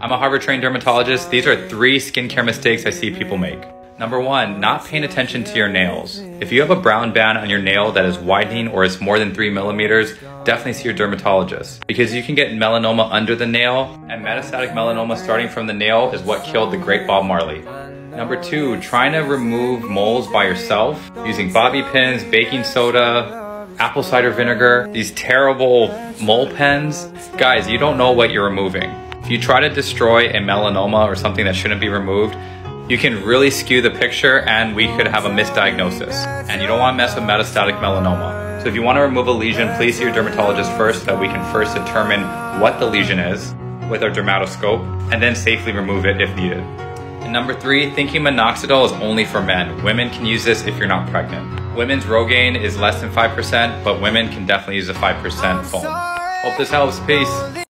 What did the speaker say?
I'm a Harvard trained dermatologist. These are three skincare mistakes I see people make. Number one, not paying attention to your nails. If you have a brown band on your nail that is widening or is more than three millimeters, definitely see your dermatologist because you can get melanoma under the nail and metastatic melanoma starting from the nail is what killed the great Bob Marley. Number two, trying to remove moles by yourself using bobby pins, baking soda, apple cider vinegar, these terrible mole pens. Guys, you don't know what you're removing. If you try to destroy a melanoma or something that shouldn't be removed, you can really skew the picture and we could have a misdiagnosis. And you don't want to mess with metastatic melanoma. So if you want to remove a lesion, please see your dermatologist first so that we can first determine what the lesion is with our dermatoscope and then safely remove it if needed. And number three, thinking minoxidil is only for men. Women can use this if you're not pregnant. Women's Rogaine is less than 5%, but women can definitely use a 5% foam. Hope this helps. Peace.